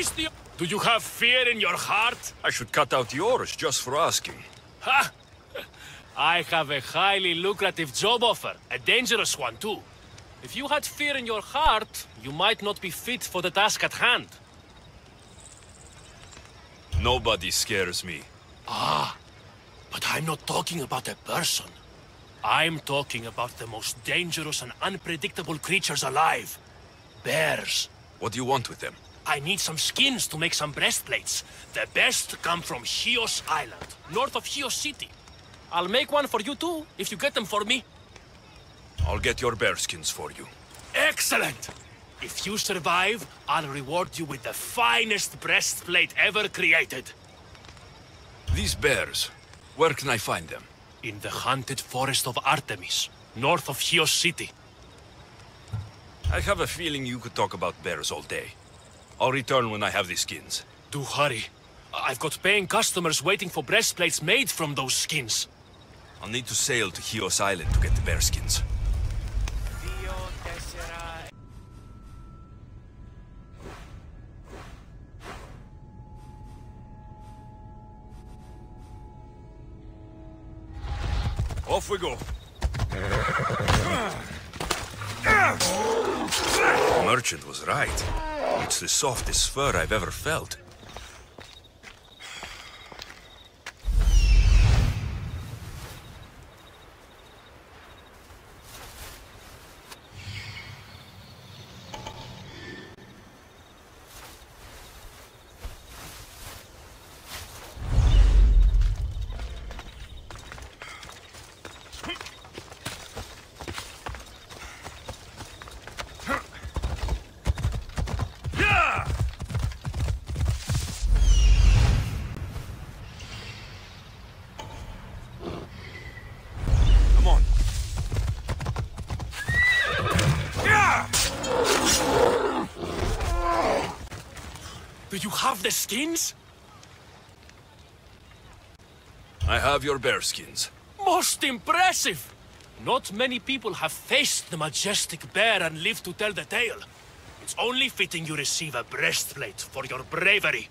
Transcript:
Face the... Do you have fear in your heart? I should cut out yours just for asking. Ha! I have a highly lucrative job offer, a dangerous one too. If you had fear in your heart, you might not be fit for the task at hand. Nobody scares me. Ah, but I'm not talking about a person. I'm talking about the most dangerous and unpredictable creatures alive. Bears. What do you want with them? I need some skins to make some breastplates. The best come from Chios Island, north of Chios City. I'll make one for you too, if you get them for me. I'll get your bear skins for you. Excellent! If you survive, I'll reward you with the finest breastplate ever created. These bears, where can I find them? In the haunted forest of Artemis, north of Chios City. I have a feeling you could talk about bears all day. I'll return when I have the skins. Do hurry. I've got paying customers waiting for breastplates made from those skins. I'll need to sail to Chios Island to get the bearskins. Off we go. The merchant was right. It's the softest fur I've ever felt. Come on. Do you have the skins? I have your bear skins. Most impressive! Not many people have faced the majestic bear and lived to tell the tale. It's only fitting you receive a breastplate for your bravery.